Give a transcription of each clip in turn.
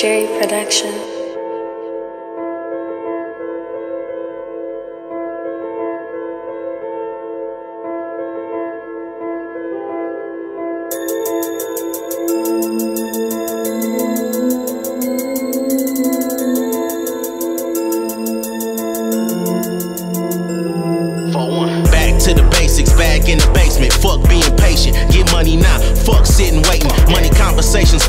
Jerry Production. Back to the basics, back in the basement. Fuck being patient, get money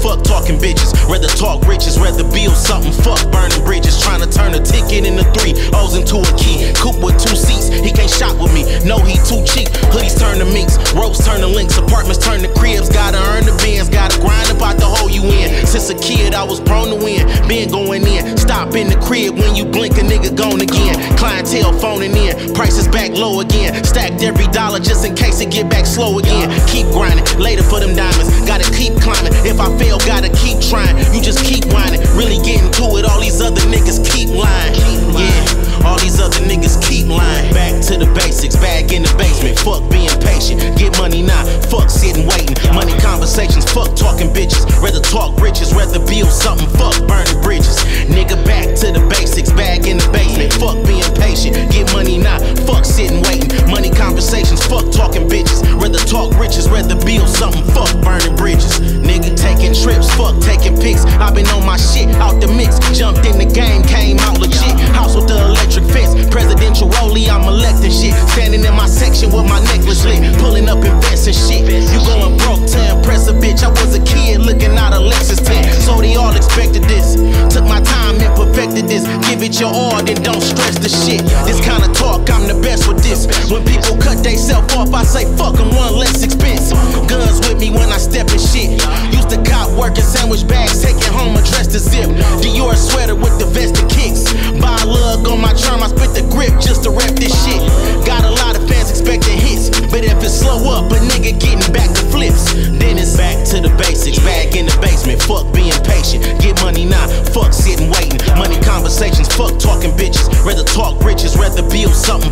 fuck talking bitches. Rather talk riches, rather build something. Fuck burning bridges, trying to turn a ticket into three O's into a key. Coupe with two seats, he can't shop with me. No, he too cheap. Hoodies turn to minks, ropes turn to links, apartments turn to cribs. Gotta earn the bins, gotta grind about the hole you in. Since a kid, I was prone to win. Been going in, stop in the crib when you blink, a nigga gone again. Clientele phoning in, prices back low again. Stacked every dollar just in case it get back slow again. Keep grinding, later for them diamonds. Gotta keep climbing. Gotta keep trying. You just keep whining. Really getting to it. All these other niggas keep lying. Yeah, all these other niggas keep lying. Back to the basics, back in the basement. Fuck being patient. Get money now. Fuck sitting waiting. Money conversations. Fuck talking bitches. Rather talk riches. Rather build something. Fuck burning bridges. Nigga, back to the basics, back in the basement. Fuck being patient. Get money now. Fuck sitting waiting. Money conversations. Fuck talking bitches. Rather talk riches. Rather build something. Taking pics. i been on my shit out the mix. Jumped in the game. Came out legit. House with the electric fence. Presidential rollie. I'm electing shit. Standing in my section with my necklace lit. Pulling up events and shit. You going broke to impress a bitch. I was a kid looking out a Lexus 10. So they all expected this. Took my time and perfected this. Give it your all, then don't stress the shit. This Dior sweater with the vest and kicks. BYLUG on my charm, I spit the grip just to rep this shit. Got a lot of fans expecting hits, but if it's slow up, a nigga getting back to flips. Then it's back to the basics, back in the basement. Fuck being patient, get money now. Fuck sitting waiting, money conversations. Fuck talking bitches, rather talk riches, rather build something.